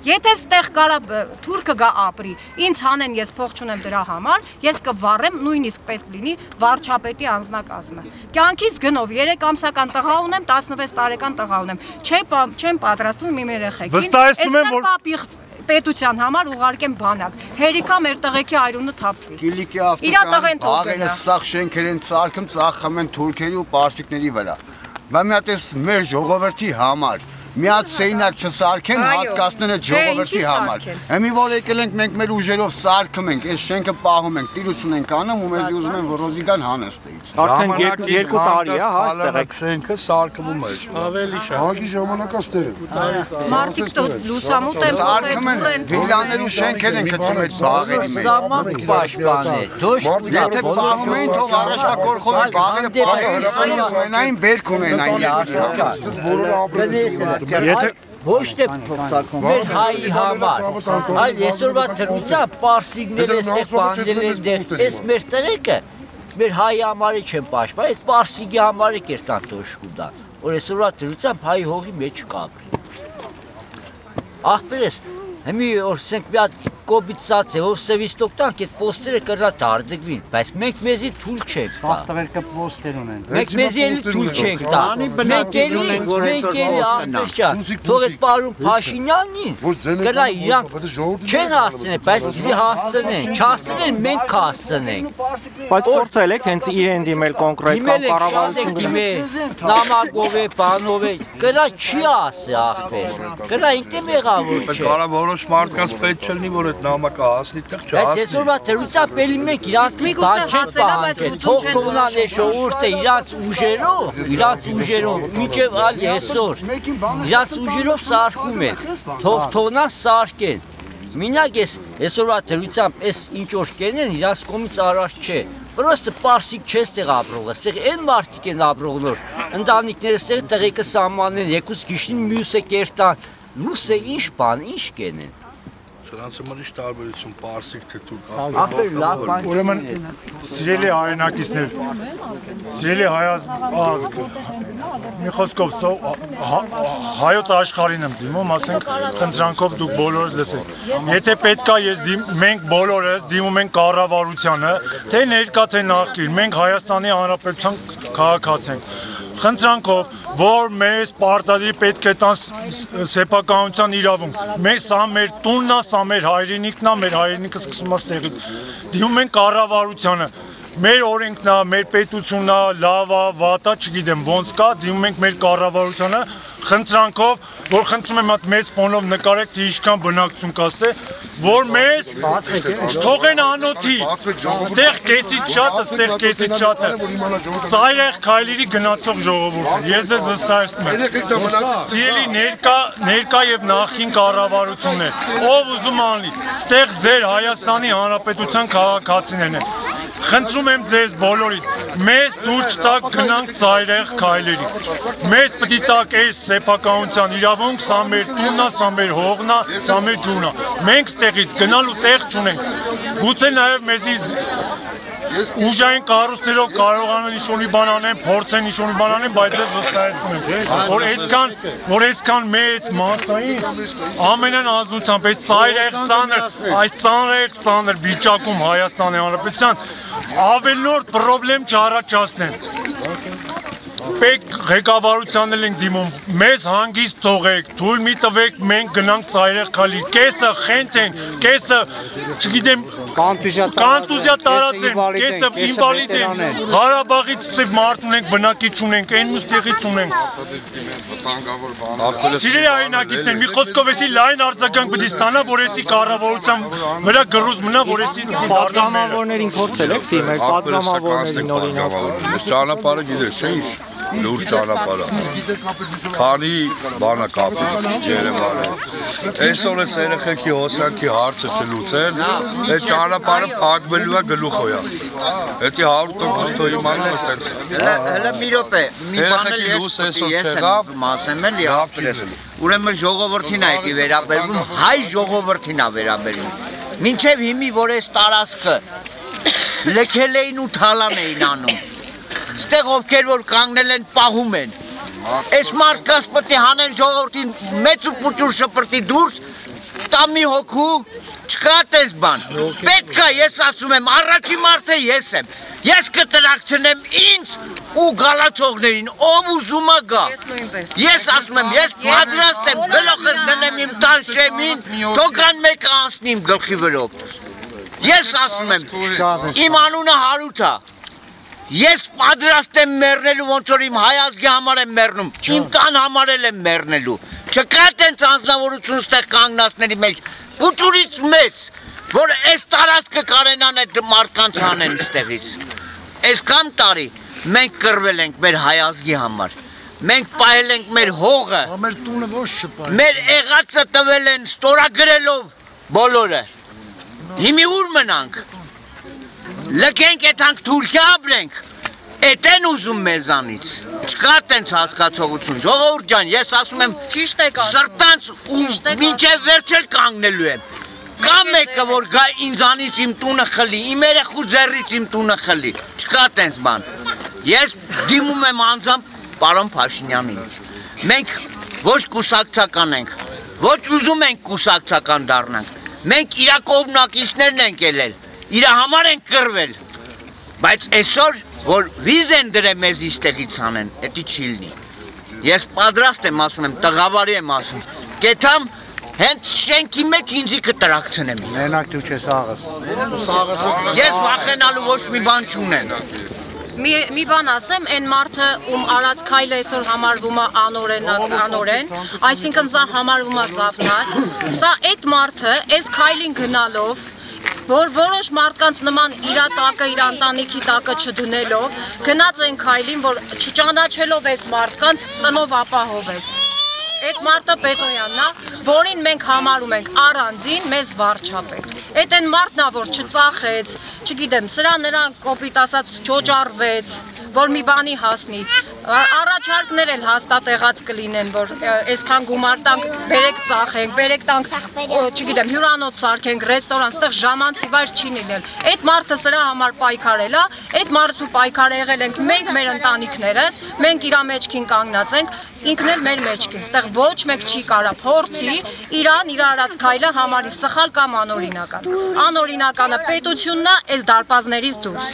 Եթե ստեղ կարա թուրքը գա ապրի, ինձ հանեն ես փող չունեմ դրա համար, ես կվառեմ նույնիսկ պետք լինի վարչապետի անձնակազմը։ Կյանքից գնով 3 ամսական տղա ունեմ, 16 տարեկան տղա ունեմ։ Չէ, պա- չեմ պատրաստվում իմ երեխեքին։ Վստահեցնում եմ, որ- սրբապիղծ պետության համար ուղարկեմ բանակ։ Հերիքա մեր տղեկի այրունը թափվի։ տղեն թող աղերը սաղ շենքեր են ծարքում, ծախում են թուրքերի ու պարսիկների վրա։ Բա մի հատ էս մեր ժողովրդի համար մի հատ սեյնակ չսարքեն, Չէ, ժողովրդի համար։ Հիմի որ եկել ենք մենք մեր ուժերով սարքում ենք, այս շենքը պահում ենք, տիրություն ենք անում ու մեզ ուզում են որոզիկան հանստեից։ Արդեն երկու- երկու տարի է, հա, այստեղ եք։ Շենքը սարքվում է։ Ավելի շատ։ Ահագի ժամանակաստեր է։ Մարդիկ դու լուսամուտ են, Սարքում են, վիլաներ ու շենքեր են գցում այդ բաղերի մեջ։ Սահման պաշտպան է։ Դոշ Եթե պահում էին, թող առաջվա կորխով բաղերը պահեն, ունենային բերք ունենային երկրորդ։ Եթե ոչ թե մեր հայի համար, այլ այսօրվա թրուցա պարսիկներ էստեղ բանջել են դեր, այս մեր տրեկը մեր հայի համարի չեն պաշտպան, այս պարսիկի համարի կերտան դոշկուդան, որ այսօրվա թրուցամ հայի հողի մեջ կապրի։ Ախպերես, Հիմի որ սենք մի հատ կոբիցած է, ով սևիստոկ տանք այդ պոստերը կրնա դարձգվին, բայց մենք մեզի թույլ չենք տա։ տղերքը պոստեր ունեն։ Մենք մեզի էլի թույլ չենք տա։ Մենք էլի, մենք էլի ախպեր ջան, թող այդ պարոն Փաշինյանին կրա իրանք չեն հասցնել, բայց պիտի հասցնեն, չհասցնեն մենք կհասցնենք։ Բայց փորձել եք հենց իրեն դիմել կոնկրետ կամ եք, շատ եք կառավարություն դիմել, նամակով է, բանով է, կրա չի ասի ախպեր։ Կրա ինքն է մեղավոր չէ։ Կարա որոշ մարդկանց պետք չլինի, որ այդ նամակը հասնի տեղ Բայց չհասնի։ այսօրվա դրությամբ էլի մենք իրանցից բան բայց պահանջել։ Թող չեն որոշում։ ժողովուրդը իրանց ուժերով, իրանց ուժերով, միջև ալ այսօր։ Իրանց ուժերով սարքում են։ Թող թողնան սարքեն։ Մինակ էս այսօրվա դրությամբ էս ինչ որ կենեն իրանց կողմից առաջ չէ։ Պրոստը պարսիկ չէ ստեղ ապրողը, ստեղ այն մարդիկ են ապրողն որ ընտանիքները ստեղ տղեկը սահմանեն, եկուս գիշին մյուսը կերտան։ Լուսը ինչ բան, ինչ կենեն։ Սրանց համար ինչ տարբերություն պարսիկ թե թուրք։ Ախր լավ բան Ուրեմն սիրելի հայրենակիցներ, սիրելի հայազ ազգ, մի խոսքով սո հա- հայոց աշխարհին եմ դիմում, ասենք խնդրանքով դուք բոլորս լսեք։ Եթե պետքա ես դիմ մենք բոլորս դիմում ենք կառավարությանը, թե ներկա թե նախկին, մենք Հայաստանի Հանրապետության քաղաքացի ենք խնդրանքով, որ մեզ պարտադիր պետք է տան սեփականության իրավունք։ Մեր սա մեր տունն է, սա մեր հայրենիքն է, մեր հայրենիքը սկսում է ստեղից։ Դիմում ենք կառավարությանը։ Մեր օրենքն է, մեր պետությունն է, լավ է, վատ է, չգիտեմ ոնց կա, դիմում ենք մեր կառավարությանը խնդրանքով, որ խնդրում եմ հատ մեծ ֆոնով նկարեք, թե ինչքան բնակություն կասե, որ մեզ չթողեն անոթի։ Ստեղ կեսից շատը, ստեղ կեսից շատը։ Ծայրեղ քայլերի գնացող ժողովուրդը։ Ես դες վստահեցնում եմ։ Սիրելի ներկա, ներկա եւ նախին կառավարություններ, ով ուզում անի, ստեղ ձեր Հայաստանի Հանրապետության քաղաքացիներն են։ Խնդրում եմ ձեզ բոլորիդ, մեզ դուր չտակ գնանք ծայրեղ քայլերի։ Մեզ է տակ այս սեփականության իրավունք, սա մեր տունն է, սա մեր հողն է, սա մեր ջուրն է։ Մենք ստեղից գնալու տեղ չունենք։ Գուցե նաև մեզի ուժային կառույցներով կարողանան ինչ-որ մի բան անեն, փորձեն ինչ-որ մի բան անեն, բայց ես վստահեցնում եմ, որ այսքան, որ այսքան մեծ մասային ամենան ազնությամբ այս ծայրեղ ծանր, այս ծանրեղ ծանր վիճակում Հայաստանի Հանրապետության ավելնորդ խնդրեմ չառաջացնեն պետք ղեկավարությանն էլ ենք դիմում. Մեզ հանգիստ թողեք թույլ մի տվեք մենք գնանք ծայրեղ քալի կեսը խենթեն կեսը չգիտեմ կանտուզիա տարածեն կեսը ինվալիդ են Ղարաբաղից ստեղ մարդ ունենք բնակիչ ունենք այն մյուստեղից ունենք Սիրելի հայրենակիցներ, մի խոսքով էսի լայն արձագանք է ստանա, որ էսի կառավարության վրա գրուզ մնա, որ էսի Պատգամավորներին փորձել եք դիմել, պատգամավորներին օրինակ։ ճանապարհը գիտես, չէ՞ ինչ լուրջ ճանապարհ է։ Քանի բանա կապի Երևանը։ Այսօր էս երեխեքի հոսանքի հարցը չլուծեն, այդ ճանապարհը փակվելու է գլուխոյա։ Դա 100% թող իմանան այդտենց։ Հələ հələ մի րոպե, մի բան էլ ես է այսօր չեղավ, եմ ասեմ էլի ապրես։ Ուրեմն ժողովրդին ա եկի վերաբերվում, հայ ժողովրդին ա վերաբերվում։ Մինչև հիմի որ այս տարածքը լքել էին ու թալան էին անում։ Ստեղ ովքեր որ կանգնել են պահում են։ Այս մարդկանց պետք է հանեն ժողովրդին մեծ ու փուճուր շփրտի դուրս, տա մի հոգու չկա տես բան։ Պետք է ես ասում եմ, առաջի մարդը ես եմ։ Ես կտրակցնեմ ինձ ու գալացողներին, ով ուզում է գա։ Ես նույնպես։ Ես ասում եմ, ես պատրաստ եմ գլոխս դնեմ իմ տան շեմին, թողան մեկը անցնի իմ գլխի վրով։ Ես ասում եմ, իմ անունը Հարութ է։ Ես պատրաստ եմ մեռնելու ոնց որ իմ հայ ազգի համար եմ մեռնում, իմ տան համար էլ եմ մեռնելու։ Չկա տենց անձնավորություն ստեղ կանգնածների մեջ։ Փուճուրից մեծ, որ այս տարածքը կարենան այդ մարդկանց հանեն ստեղից։ Այսքան տարի մենք կռվել ենք մեր հայ ազգի համար։ Մենք պահել ենք մեր հողը։ Մեր տունը ոչ չպահել։ Մեր եղածը տվել են ստորագրելով բոլորը։ Հիմի ուր մնանք։ Լքենք եթանք Թուրքիա ապրենք։ Էդ են ուզում մեզանից։ Չկա տենց հասկացողություն։ Ժողովուրդ ջան, ես ասում եմ սրտանց ու մինչև վերջել կանգնելու եմ։ Կա մեկը, որ գա ինձանից իմ տունը խլի, իմ երեխու ձեռից իմ տունը խլի։ Չկա տենց բան։ Ես դիմում եմ անձամբ պարոն Փաշինյանին։ Մենք ոչ կուսակցական ենք, ոչ ուզում ենք կուսակցական դառնանք։ Մենք իրա կողմնակիցներն ենք ելել, իրա համար ենք կռվել։ Բայց այսօր, որ վիզ են դրել մեզ իստեղից անեն, դա չի լինի։ Ես պատրաստ եմ ասում եմ, տղավարի եմ ասում։ Կեթամ հենց շենքի մեջ ինձի կտրակցնեմ։ Մենակ դու չես աղս։ Ես վախենալու ոչ մի բան չունեմ։ Մի մի բան ասեմ, այն մարդը ում արած քայլը այսօր համարվում է անօրեն, անօրեն, այսինքն սա համարվում է զավթած։ Սա այդ մարդը այս քայլին գնալով որ որոշ մարդկանց նման իր տակը, իր ընտանիքի տակը չդնելով, գնաց այն քայլին, որ չճանաչելով այս մարդկանց տնով ապահովեց։ Այդ մարդը Պետոյանն է, որին մենք համարում ենք առանձին մեզ վարչապետ։ Այդ այն մարդն է, որ չծախեց, չգիտեմ, սրա նրան կոպիտ ասած չոճարվեց, որ մի բանի հասնի։ Առաջարկներ էլ հաստատեղած կլինեն, որ այսքան գումար տանք, բերեք ծախենք, բերեք տանք, չգիտեմ, հյուրանոց սարքենք, ռեստորան, ստեղ ժամանցի վայր չի լինել։ Այդ մարդը սրա համար պայքարել է, այդ մարդու պայքարը եղել ենք մենք մեր ընտանիքներս, մենք իր մեջքին կանգնած ենք, ինքն էլ մեր մեջքին։ Ստեղ ոչ մեկ չի կարա փորձի իրան իր արած քայլը համարի սխալ կամ անօրինական։ Անօրինականը պետությունն է այս դարպազներից դուրս։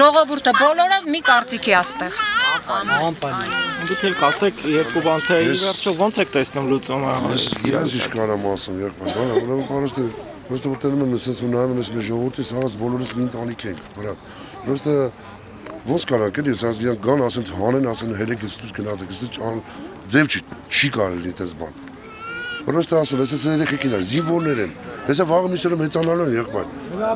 Ժողովուրդը բոլորը մի կարծիք է Անպայման։ Դուք էլ ասեք երկու բան թե ի վերջո ո՞նց եք տեսնում լուծումը։ Ես իրենց ինչ կարամ ասեմ, երկու բան, ուրեմն պարոստը Պրոստը որտենում եմ սենց նայում եմ մեր ժողովրդի սաղս բոլորս մի ընտանիք ենք, բրա։ Պրոստը ոնց կարանք էլի, սենց իրենք գան, ասենց հանեն, ասեն հելեք ես դուս գնացեք, ես ձև չի կարելի տես բան։ Պրոստը ասում ես, ես երեխեքին են, զիվոններ են։ Հեսա վաղը միշտ եմ հեծանալու են եղբայր։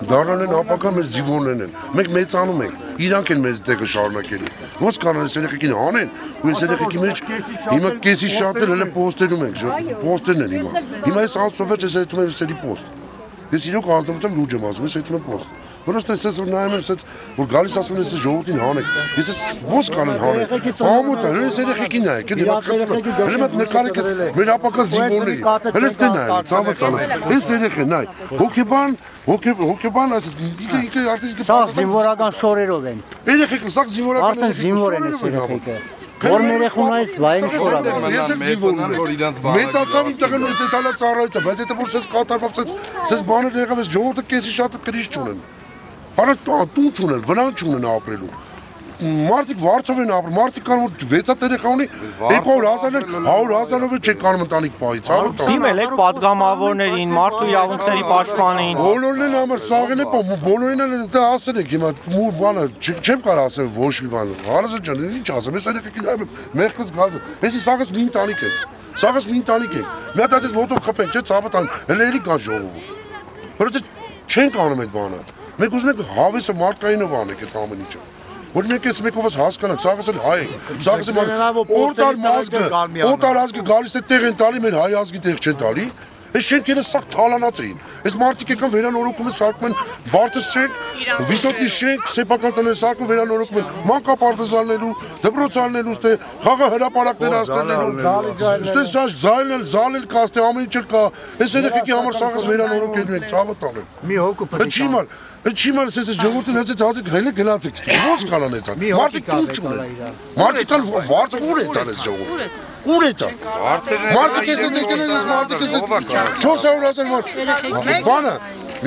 Դառան են ապակա մեր զիվոններն են։ Մենք մեծանում ենք, իրանք են մեզ տեղը շարունակելու։ Ոնց կարող են երեխեքին հանեն, ու ես երեխեքի մեջ հիմա քեսի շատը հենց պոստերում ենք, պոստերն են հիմա։ Հիմա ես 66 ես հետում եմ սերի պոստը։ Ես իրոք ազնվությամբ լուրջ եմ ասում, ես հետում եմ փոստ։ Որոշ ես որ նայում եմ, ասած որ գալիս ասում ես ժողովրդին հանեք։ Ես ես ո՞ս կանեն հանեք։ Ամոթ է, հենց երեխեքին նայեք, դե մատ խնդրում եմ։ Հենց մատ նկարեք ես մեր ապակա զինվորների։ Հենց դե նայեք, ցավը տանը։ Ես երեխեն նայ։ Հոկեբան, հոկե հոկեբան ասած ինքը ինքը արտիստը Սա զինվորական շորերով են։ Երեխեք, սա զինվորական Արդեն զինվոր են այս երեխեքը։ Որ երեխուն այս լայն շորակը։ Ես եմ զինվորն եմ։ Մեծացավ իմ տեղը նույնիսկ այդ հալա ծառայից է, բայց եթե որ ցես կատարվավ, ցես ցես բաներ եղավ, ես ժողովուրդը կեսի շատ կրիչ չունեն։ Հարա տուն չունեն, վնան չունեն ապրելու մարդիկ վարձով են ապրում, մարդիկ կան որ 6-ը տերեխա ունի, 200.000-ն 100.000-ով չեն կարող ընտանիք պահից, հա մտա։ Իմ էլ եք падգամավորներին, մարդու իրավունքների պաշտպանին։ Բոլորն են համար սաղեն է, բոլորին են դա ասել եք հիմա, ու բանը չեմ կարող ասել ոչ մի բան։ Հարազատ ջան, ինչ ասեմ, ես երեք գնամ, մեղքս գալու։ Էսի սաղս մի ընտանիք է։ Սաղս մի ընտանիք է։ Մի հատ ասես ոտով խփեն, չէ՞ ցավտան, հենց էլի կա ժողովուրդ։ Բայց չեն կանոն այդ բանը։ Մենք ուզում ենք հավեսը մարդկայինով անենք այդ ամեն ինչը որ մենք ես մեկովս հասկանանք, սաղս էլ հայ ենք, սաղս էլ օրտար մազգը, օրտար ազգը գալիս է տեղ են տալի, մեր հայ ազգի տեղ չեն տալի, Այս շենքերը սաղ թալանած էին։ Այս մարդիկ եկան վերանորոգում են սարքում են բարձր շենք, վիսոտի շենք, սեփական տներ սարքում վերանորոգում են մանկապարտեզանելու, դպրոցանելու, ստե խաղը հրապարակներ աստանելու։ Ստե սա զայլել, զալել կա, ստե ամեն ինչ կա։ Այս երեխեքի համար սաղս վերանորոգելու են, ցավը տանեն։ Մի հոգու պետք է։ Չի մար, Չի մար ասես ժողովուրդն հացից հացիկ հելը գնացեք։ Ո՞նց կանան այդ։ Մարդիկ դու չունեն։ Մարդիկ կան վարձ ուր է տանես ժողովուրդ։ Ուր է տա։ Մարդիկ ես դեկել են ես մարդիկ ես 400.000 մարդ։ Բանը,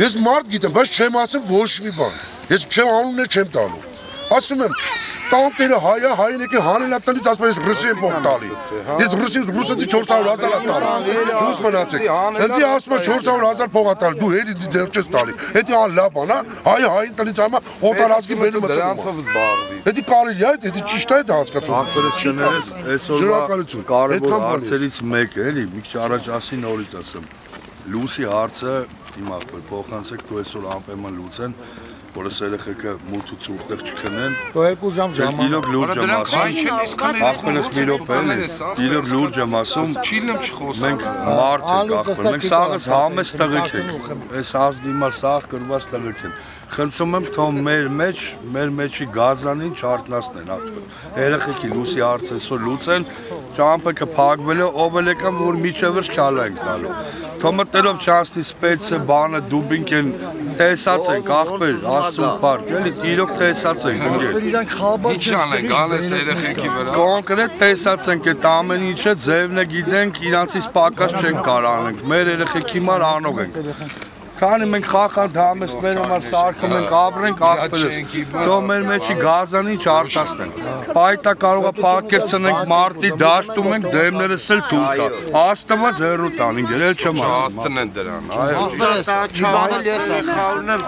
ես մարդ գիտեմ, բայց չեմ ասում ոչ մի բան։ Ես չեմ անուններ չեմ տալու։ Ասում եմ, տանտերը հայը, հային եկե հանել ապտնից ասում ես ռուսի եմ փող տալի։ Ես ռուսի ռուսացի 400.000 ա տալի։ Սուս մնացեք։ Ընձի ասում եմ 400.000 փող ա տալի, դու հերի ձեր չես տալի։ Հետի ան լավ բան, հայը հային տնից ամա օտարազգի բերում է ծնում։ Հետի կարելի է, հետի ճիշտ է դա հասկացում։ չներես, այսօր կարևոր հարցերից մեկը էլի, մի քիչ առաջ ասի նորից ասեմ։ Լուսի հարցը իմ ախպեր փոխանցեք դու այսօր անպայման լուծեն որ այս երեխեքը մութ ու ցուրտեղ չքնեն։ Դու երկու ժամ ժամանակ։ Իրոք լուրջ եմ ասում։ Ախպերս մի րոպե էլի։ Իրոք լուրջ եմ ասում։ Չիլեմ չխոսում։ Մենք մարդ ենք ախպեր։ Մենք սաղս համես տղեկ ենք։ Այս ազգի մար սաղ կրված տղեկ են։ Խնդրում եմ թող մեր մեջ, մեր մեջի գազանին չարտնացնեն ախպեր։ Երեխեքի լուսի այսօր լուծեն, ճամփեքը փակվել է, ով էլ եկամ որ միջև վերջ քալա ենք տալու։ Թոմտելով չանցնի սպեցը, բանը, դուբինքեն տեսած ենք ախպեր, Աստծո պարկ, էլի իրոք տեսած ենք ընկեր։ Իրանք խաբար Ինչ անենք, անես երեխեքի վրա։ Կոնկրետ տեսած ենք այդ ամեն ինչը, ձևն է գիտենք, իրանցից պակաս չենք կարող անենք։ Մեր երեխեքի մար անող ենք։ Քանի մենք խախանդ համեսներ համար սարքում ենք, ապրենք ախպերս։ Թող մեր մեջի գազանին չարտասնեն։ Պայտա կարող է պակերցնենք մարտի դաշտում ենք դեմներս էլ թույլ կա։ Աստված հերու տանին, գերել չեմ ասում։ Հասցնեն դրան։ Այո։ Բանը ես ասում եմ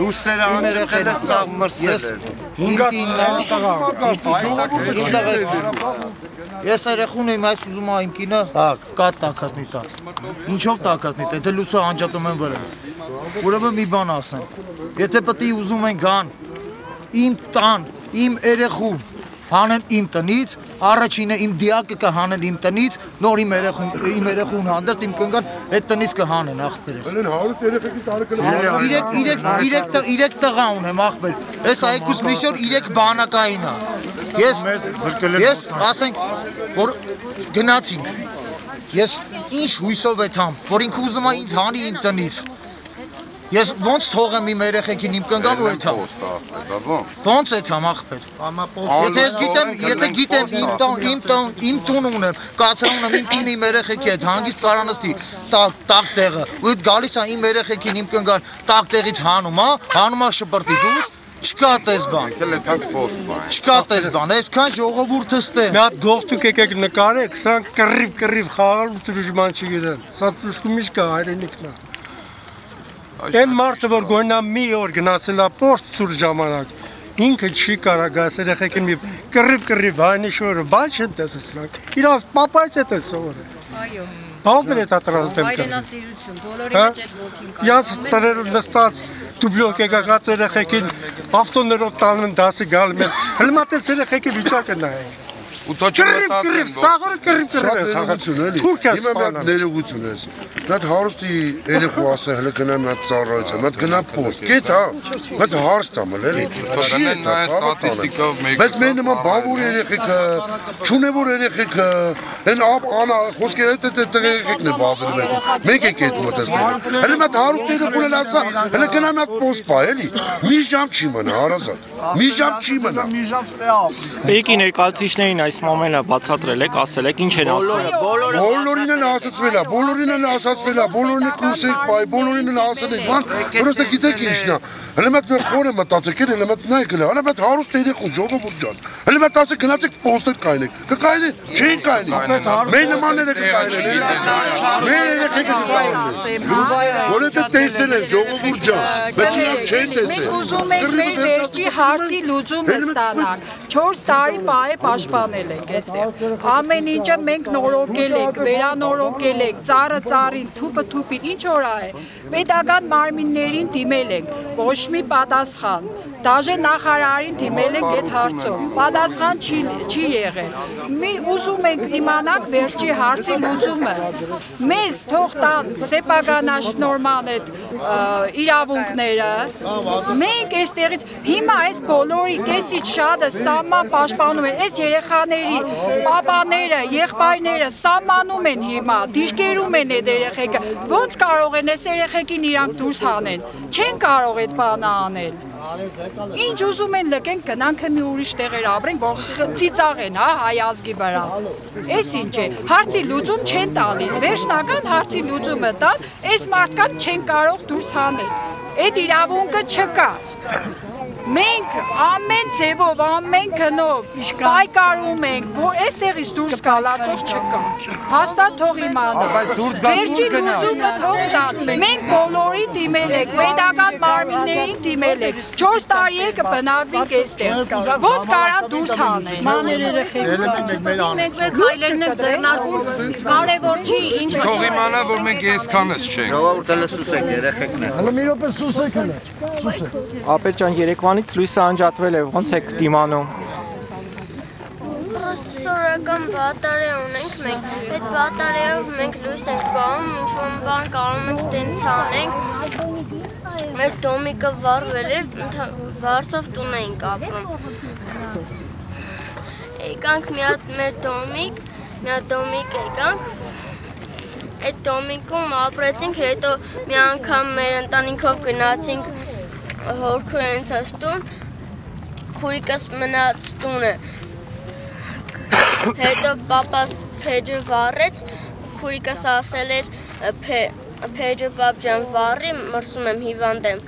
լուսերը աներեղերը սա մրսել Ինքը Իմ տղա Ես երեխուն եմ այս ուզում եմ իմ կինը կա տակածնի տա։ Ինչով տակածնի, եթե լուսը անջատում են վրա։ Ուրեմն մի բան ասեմ։ Եթե պետք է ուզում են գան իմ տան, իմ երեխուն հանեն իմ տնից, առաջինը իմ դիակը կհանեն իմ տնից, նոր իմ երեխուն իմ երեխուն հանդերձ իմ կնգան այդ տնից կհանեն ախպերս։ Ելեն հարուստ երեխեքի տարը կնա։ Իրեք իրեք իրեք իրեք տղա ունեմ ախպեր։ Այս այգուս միշոր իրեք բանակային է։ Ես ես ասենք որ գնացինք։ Ես ինչ հույսով եմ համ, որ ինքը ուզում է ինձ հանի իմ տնից։ Ես ոնց թողեմ իմ երեխեքին իմ կնգան ու էթա։ Ոնց է թամ ախպեր։ Եթե ես գիտեմ, եթե գիտեմ իմ տան, իմ տան, իմ տուն ունեմ, կացրա ունեմ իմ կինը իմ երեխեքի հետ հանգիստ կարանստի, տակ տակ տեղը։ Ու այդ գալիս է իմ երեխեքին իմ կնգան տակ տեղից հանում, հա, հանում է շպրտի դուրս, Չկա տես բան։ Չկա տես բան, այսքան ժողովուրդը ստե։ Մի հատ գողտուկ եկեք նկարեք, սրանք կռիվ կռիվ խաղալ ու ծրուժման չգիտեն։ Սա ծրուժումից կա հայրենիքն է։ Այն մարդը, որ գոնա մի օր գնացել է պորտ ծուր ժամանակ, ինքը չի կարող գաս երեխեքին մի կռիվ կռիվ հայնի շորը, բայց չեն տեսել սրանք։ Իրանց պապայց է տեսողը։ Այո։ Բաղվել է տատրած դեմքը։ Հայրենասիրություն, բոլորի մեջ այդ ոգին կա։ Յանց տներում նստած դուբլոկ եկած երեխեքին ավտոներով տանում են դասի գալում են։ Հլմատես երեխեքի վիճակը դա Կռիվ կռիվ, սաղորը կռիվ կռիվ է ներողություն էլի։ Թուրքիա Հիմա մի հատ սպանան։ ներողություն ես։ Մի հատ հարուստի երեխու ասա հələ գնա մի հատ ծառայության, մի հատ գնա post։ Գետ հա։ Մի հատ հարց տամ էլի։ Չի է դա ստատիստիկով մեկ- Բայց մեր նման բանվոր երեխեքը, չունևոր երեխեքը, այն անա խոսքի հետ այդ երեխեքն է վազել մեկ։ Մեկ է կետ մտածել։ Հələ մի հատ հարուստ երեխուն էլ ասա, հələ գնա մի հատ post պա էլի։ Մի ժամ չի մնա, հարազատ։ Մի ժամ չի մնա։ Պեկի ներկայացուցիչներին այս մոմենը բացատրել եք, ասել եք ինչ են ասում։ Բոլորին են ասացվել է, բոլորին են ասացվել բոլորին են կուսեք բայ, բոլորին են ասել են, ման, որոստը գիտեք ինչն է։ Հələ նոր խորը մտածեք, հələ մեկ նայեք, հələ մեկ հարուստ երեխու ժողովուրդ ջան։ Հələ մեկ ասեք գնացեք պոստեր կայնեք։ Կկայնեն, չեն կայնի։ Մեր նմանները կկայնեն։ Մեր երեխեքը կկայնեն։ Որովհետև տեսել են ժողովուրդ ջան, բայց չեն Մենք տեսել։ ուզում ենք մեր վերջի հարցի լուծումը ստանանք։ 4 տարի պահե պաշտպանել ենք այստեղ։ Ամեն ինչը մենք նորոգել ենք, վերանորոգել ենք, ծառը ծառին, թուպը թուպին, ինչ օրա է։ Պետական մարմիններին դիմել ենք, ոչ մի պատասխան։ Դաժե նախարարին դիմել ենք այդ հարցով։ Պատասխան չի չի եղել։ Մի ուզում ենք իմանանք վերջի հարցի լուծումը։ Մեզ թող տան սեփականաշնորհման այդ իրավունքները։ Մենք այստեղից հիմա այս բոլորի կեսից շատը սահման պաշտպանում են, այս երեխաների պապաները, եղբայրները սահմանում են հիմա, դիրքերում են այդ երեխեքը։ Ոնց կարող են այս երեխեքին իրանք դուրս հանեն։ Չեն կարող այդ բանը անել։ Ինչ ուզում են լկեն գնանք մի ուրիշ տեղեր ապրենք, որ ծիծաղեն, հա, հայ ազգի վրա։ Էս ինչ է։ Հարցի լուծում չեն տալիս։ Վերջնական հարցի լուծումը տալ, այս մարդկանց չեն կարող դուրս հանել։ Այդ իրավունքը չկա։ Մենք ամեն ձևով, ամեն քնով պայքարում ենք, որ այստեղից դուրս գալացող չկա։ Հաստատ թող իմանա։ Վերջի լուծումը թող տան։ Մենք բոլորի դիմել ենք, պետական մարմիններին դիմել ենք։ 4 տարի է կբնակվենք այստեղ։ Ոնց կարան դուրս հանեն։ Մաներ Մենք մեր քայլերն ենք ձեռնարկում, կարևոր չի ինչ Թող իմանա, որ մենք այսքանս չենք։ Ժողովուրդը լսուսեք երեխեքն են։ Հələ մի րոպե սուսեք հələ։ Սուսեք։ Ապետ ջան, Երևանից լույսը անջատվել է, ո՞նց եք դիմանում։ Սորական բատարի ունենք մենք։ Այդ բատարեով մենք լույս ենք բաղում, ինչ-որ բան կարող ենք տենց անենք։ Մեր դոմիկը վառվել էր, վարձով տուն էինք ապրում։ Եկանք մի հատ մեր դոմիկ, մի հատ դոմիկ եկանք։ Այդ դոմիկում ապրեցինք, հետո մի անգամ մեր ընտանիքով գնացինք հորքուրենցս տուն, քուրիկս մնաց տունը։ Հետո papas փեջը վառեց, քուրիկս ասել էր «Փե- փեջը պապջան վառի, մրսում եմ հիվանդ եմ։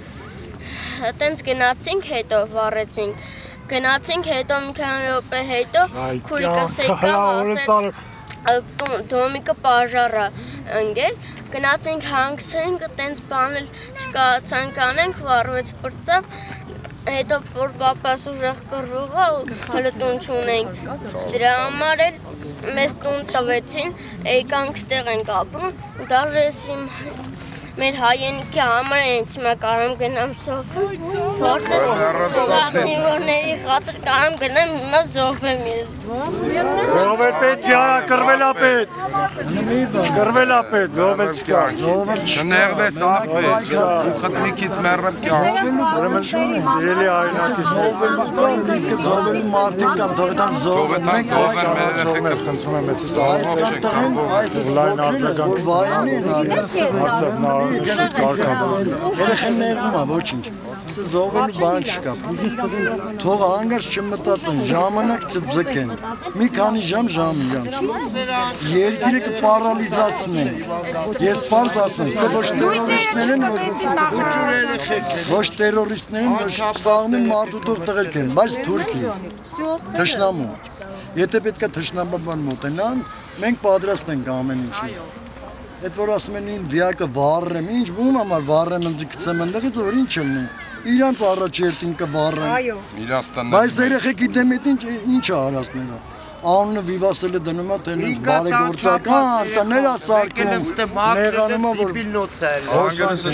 Այտենց գնացինք, հետո վառեցինք։ Գնացինք, հետո մի քանի րոպե հետո քուրիկս եկավ, ասեց «Տուն- դոմիկը պաժարա ընկել, գնացինք հանգցրինք, տենց բանել չկարողացանք անենք, վառվեց բրծավ, հետո որ պապաս ուժեղ կռվողա ու հələ տուն չունենք։ Դրա համար էլ մեզ տուն տվեցին, եկանք ստեղ ենք ապրում, դաժե իմ մեր հայենիքի համար հենց հիմա կարամ գնամ սոֆում, որտեղ սախնիվորների խատր կարամ գնամ հիմա զոհվեմ ես։ Զոհվել պետ ջարա, կրվել ապետ։ Կրվել ապետ, զոհվել չկա։ Զոհվել Չներվես ախպետ, ու խտնիկից մեռնեմ կյանք։ Ուրեմն սիրելի հայրենակից զոհվելու կան, ինքը զոհվելու մարդիկ կան, թող դա զոհվեն։ դա զոհվեն մեր երեխեքը։ խնդրում եմ ես Այս տղեն, այս էս ոգրելը, որ վայնի են արել։ Երեխեն ներվում է, ոչինչ։ Սա զոհվելու բան չկա։ Թող անգարց չմտածեն, ժամանակ չձգեն։ Մի քանի ժամ ժամ իրանց։ Երկիրը կպարալիզացնեն։ Ես պարզ ասում եմ, ոչ տերորիստներ են, որ ոչ տերորիստներ են, ոչ սաղմին մարդուտով տղեկ են, բայց թուրքի։ Թշնամու։ Եթե պետքա թշնամաբան մոտենան, մենք պատրաստ ենք ամեն ինչի։ Այդ որ ասում են ին դիակը վառեմ, ինչ բուն համար վառեմ ինձ գցեմ ընդեղից որ ինչ չլինի։ Իրանց առաջերտին կվառեմ։ Այո։ Իրանց տանը։ Բայց երեխեքի դեմ այդ ինչ ինչ է հարասները։ Անունը վիվասել է դնում է թե նենց բարեգործական տներ է սարքում։ Նեղանում է որ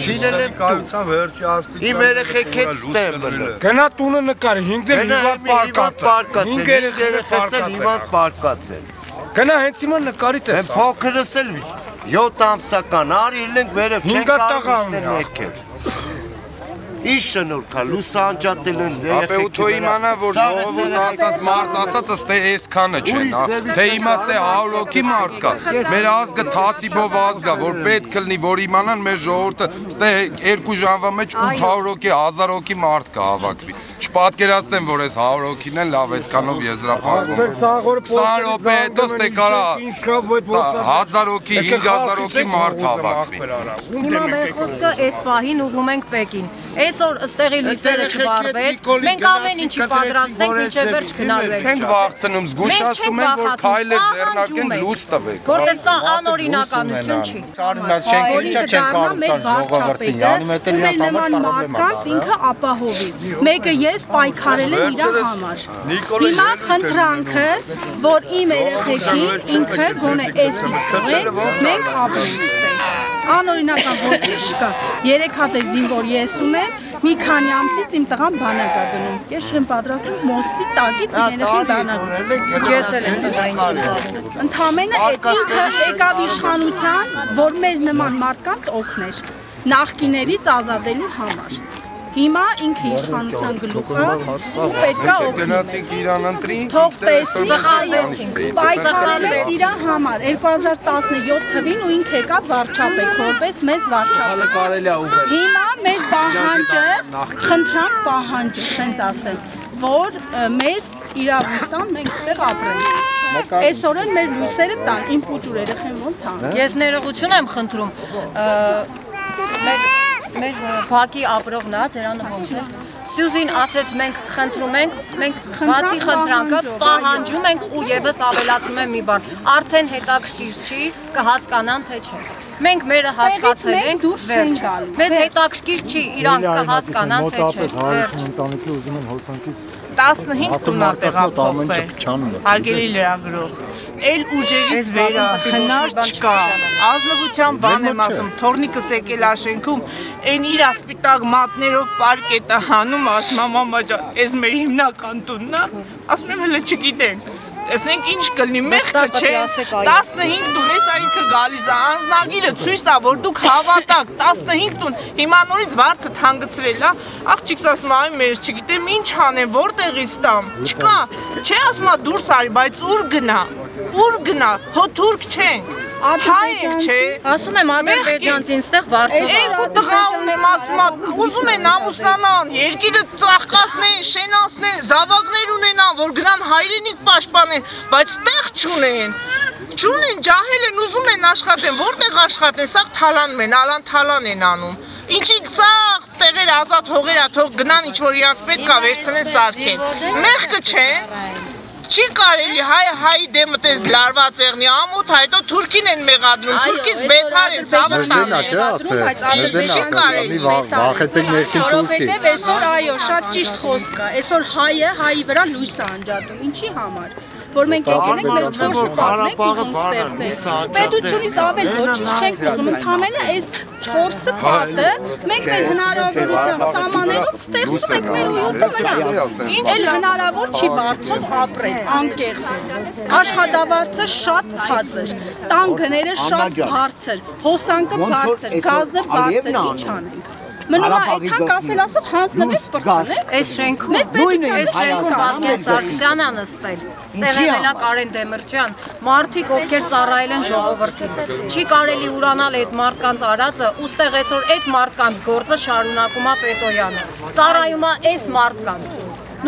Շինել եմ դու։ Վերջի աստի։ Իմ երեխեքից ստեմ բլը։ Գնա տունը նկար, 5 դեր հիվանդ պարկած։ 5 երեխես էլ հիվանդ պարկած են։ Գնա հենց հիմա նկարի տես։ Են փոքրս էլ 7 ամսական արի ենք վերև չեն Հինգա տղա կարող իստեր եկել։ Ինչ շնորհքա լուսը անջատել են Ապե ու թո իմանա որ ժողովուրդ ասած մարդ ասած ըստե այսքանը չեն, թե իմաստե 100 հոգի մարդ կա։ Մեր ազգը թասիբով ազգ է, որ պետք լինի, որ իմանան մեր ժողովուրդը ըստե 2 ժամվա մեջ 800 հոգի, 1000 հոգի մարդ կա հավաքվի։ Չպատկերացնեմ, որ այս 100 հոգին են լավ այդքանով եզրափակվում։ 20 րոպե հետո ստե կարա 1000 հոգի, 5000 հոգի մարդ հավաքվի։ Հիմա մեր խոսքը այս պահին ուղում ենք Պեկին։ Այսօր ըստեղի լույսերը չբարվեց։ Մենք ամեն ինչի պատրաստենք, մինչև վերջ գնալու ենք։ Չենք վախցնում, զգուշացնում են, որ քայլեր ձեռնարկեն լույս տվեք։ Որտեվ սա անօրինականություն չի։ Որի կդառնա մեր վարչապետը, ում է նման մարդկանց ինքը ապահովի։ Մեկը ես պայքարել եմ իր համար։ Հիմա խնդրանքս, որ իմ երեխեքին ինքը գոնե էսի թողեն, մենք ապրենք ստեղ։ Անօրինական ոչինչ չկա։ Երեք հատ է զինվոր եսում եմ, մի քանի ամսից իմ տղան բանակ է գնում։ Ես չեմ պատրաստում մոստի տակից իմ երեխին բանակ։ Ես էլ եմ դա ինչ։ Ընդհանրապես այդ ինքը եկավ իշխանության, որ մեր նման մարդկանց օգներ նախկիներից ազատելու համար։ Հիմա ինքը իշխանության գլուխը ու պետքա օգնի։ Գնացինք Իրան ընտրի։ Թող Սխալվեցինք, պայքարել իր համար 2017 թվին ու ինքը եկավ վարչապետ, որպես մեզ վարչապետ։ կարելի է ուղղել։ Հիմա մեր պահանջը, խնդրանք պահանջը, ասենց ասեմ, որ մեզ իրավունք տան, մենք ստեղ ապրենք։ Այսօրեն մեր լույսերը տան, իմ փոճուր երեխեն ոնց ան։ Ես ներողություն եմ խնդրում։ Մեր մեր բակի ապրողն է, ծերանը ոնց է։ Սյուզին ասեց մենք խնդրում ենք, մենք բացի խնդրանքը պահանջում ենք ու եւս ավելացնում եմ մի բան։ Արդեն հետաքրքիր չի, կհասկանան թե չէ։ Մենք մերը հասկացել ենք, վերջ։ Մեզ հետաքրքիր չի, իրանք կհասկանան թե չէ։ Վերջ։ ընտանիքի ուզում են հոսանքի 15 տունա տեղափոխվել։ Հարգելի լրագրող, էլ ուժերից վերա հնար չկա։ Ազնվության բան եմ ասում, թորնիկս եկել աշենքում, այն իր ասպիտակ մատներով պարկետը հանում, ասում եմ մամա ջան, այս մեր հիմնական տունն է։ Ասում եմ հələ չգիտենք։ Տեսնենք ինչ կլինի, մեղքը չէ։ 15 տուն, էս այնքը գալիս է, անznագիրը ցույց տա, որ դուք հավատաք, 15 տուն, հիմա նորից վարձը թանկցրել է։ Աղջիկս ասում է, այ մեր չգիտեմ ինչ անեմ, որտեղից տամ։ Չկա, չէ ասում է դուրս արի, բայց ուր գնա։ Ուր գնա, հո թուրք չենք։ Հայ ենք, չէ։ Ասում եմ ադրբեջանցին ստեղ վարձով։ Երկու տղա ունեմ ասում եմ, ուզում են ամուսնանան, երկիրը ծաղկացնեն, շենացնեն, զավակներ ունենան, որ գնան հայրենիք պաշտպանեն, բայց տեղ չունեն։ Չունեն, ջահել են, ուզում են աշխատեն, որտեղ աշխատեն, սա թալանում են, ալան թալան են անում։ Ինչի սա տեղեր ազատ հողերա, թող գնան ինչ որ իրանց պետք է վերցնեն սարքեն։ Մեղքը չեն։ Չի կարելի հայ հայի դեմը տես լարված եղնի ամոթ, հետո թուրքին են մեղադրում, թուրքից բետար են ասել։ Մեջնա Չի կարելի վախեցեք ներքին թուրքի։ Որովհետև այսօր այո, շատ ճիշտ խոսք կա։ Այսօր հայը հայի վրա լույս է անջատում։ Ինչի համար որ մենք եկել ենք մեր չորս պատմենք ուզում ստեղծել։ Պետությունից ավել ոչինչ չենք ուզում, ընդամենը այս չորսը պատը մենք մեր հնարավորության սահմաններում ստեղծում ենք մեր ույուտը մնա։ Էլ հնարավոր չի բարձով ապրել, անկեղծ։ Աշխատավարձը շատ ցածր, տան գները շատ բարձր, հոսանքը բարձր, գազը բարձր, ինչ անենք։ Մնում է այդքան ասել ասող հանձնվել բրծնել։ Այս շենքում այս շենքում Վազգեն Սարգսյանը նստել։ Ստեղ եղել է Կարեն Դեմիրճյան, մարդիկ ովքեր ծառայել են ժողովրդին։ Չի կարելի ուրանալ այդ մարդկանց արածը, ուստեղ այսօր այդ մարդկանց գործը շարունակում է Պետոյանը։ Ծառայում է այս մարդկանց։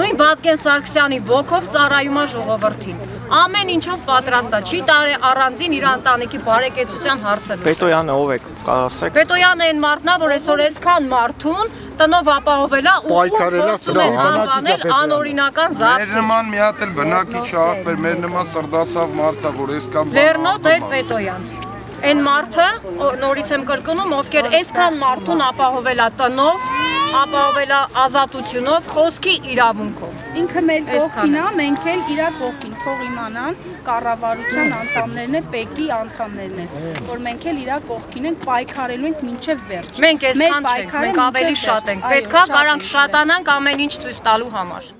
Նույն Վազգեն Սարգսյանի ոգով ծառայում է ժողովրդին։ Ամեն ինչով պատրաստ է, չի տարե առանձին իր ընտանիքի բարեկեցության հարցը Պետոյանը ով է, կասեք։ Պետոյանը այն մարդն է, որ այսօր այսքան մարդուն տնով ապահովելա ու փորձում են անվանել անօրինական Մեր զավթիչ։ նման մի հատ էլ բնակիչ աղբեր, մեր նման սրդացավ մարդա, որ այսքան Լեռնո Տեր Պետոյան։ Այն մարդը, նորից եմ կրկնում, ովքեր այսքան մարդուն ապահովելա տնով, ապահովելա ազատությունով, խոսքի իրավունքով։ Ինքը մեր կողքին է, մենք էլ իր կողքին թող իմանան կառավարության անդամներն է, ՊԵԿ-ի անդամներն են, որ մենք էլ իր կողքին ենք, պայքարելու ենք մինչև վերջ։ Մենք այսքան չենք, մենք ավելի շատ ենք։ Պետքա կարանք շատանանք ամեն ինչ ցույց տալու համար։